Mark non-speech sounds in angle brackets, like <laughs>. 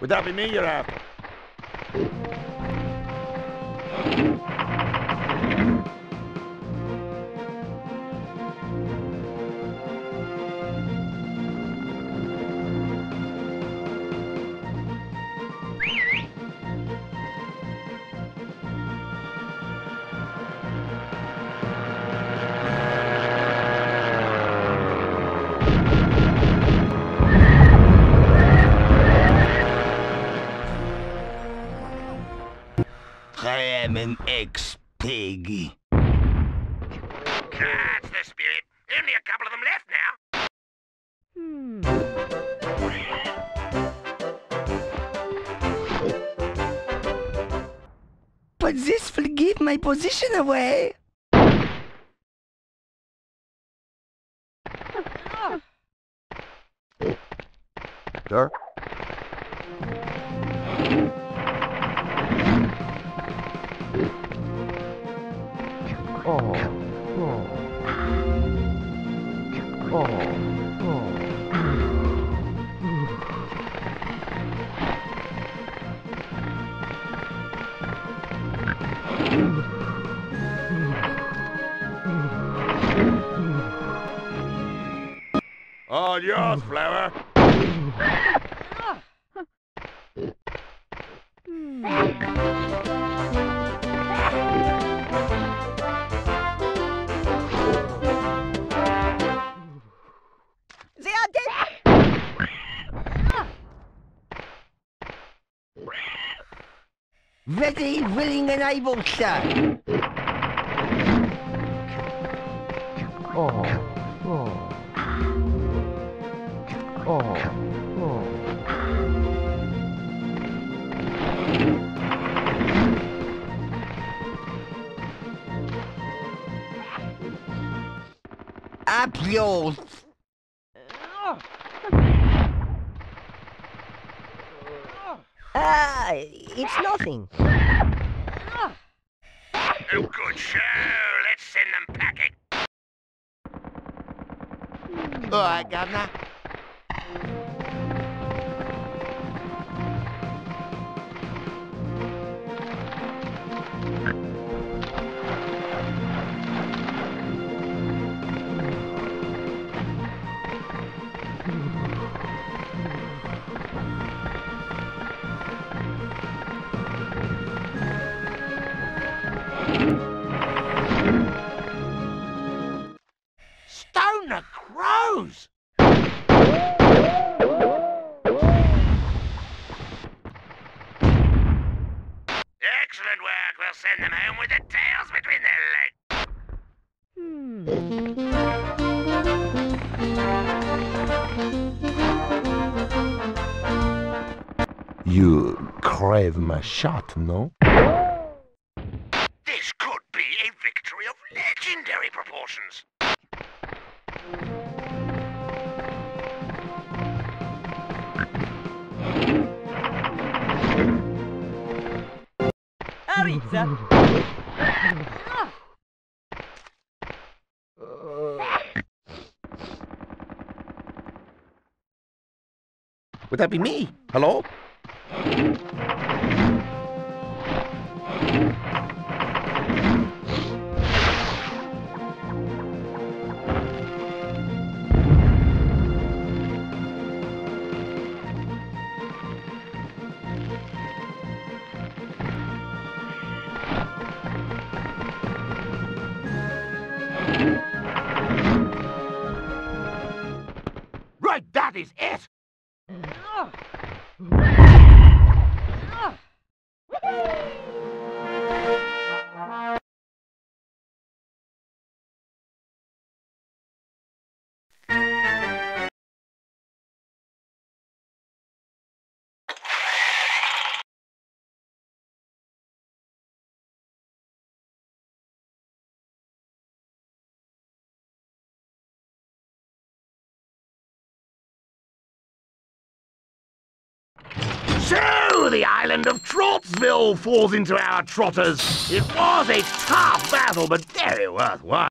Would that be me you're after? I am an ex-pig. That's the spirit. Only a couple of them left now. Hmm. But this will give my position away. Sir? All yours, Flower. <laughs> Ready, willing, and able, sir. Oh, oh, oh, Up yours. Ah, it's nothing. Oh, good show. Let's send them packing. All right, Governor. Stone the crows. Excellent work. We'll send them home with their tails between their legs. Hmm. You crave my shot, no? This could be a victory of legendary proportions. Would that be me? Hello? That is it. So the island of Trottsville falls into our trotters. It was a tough battle, but very worthwhile.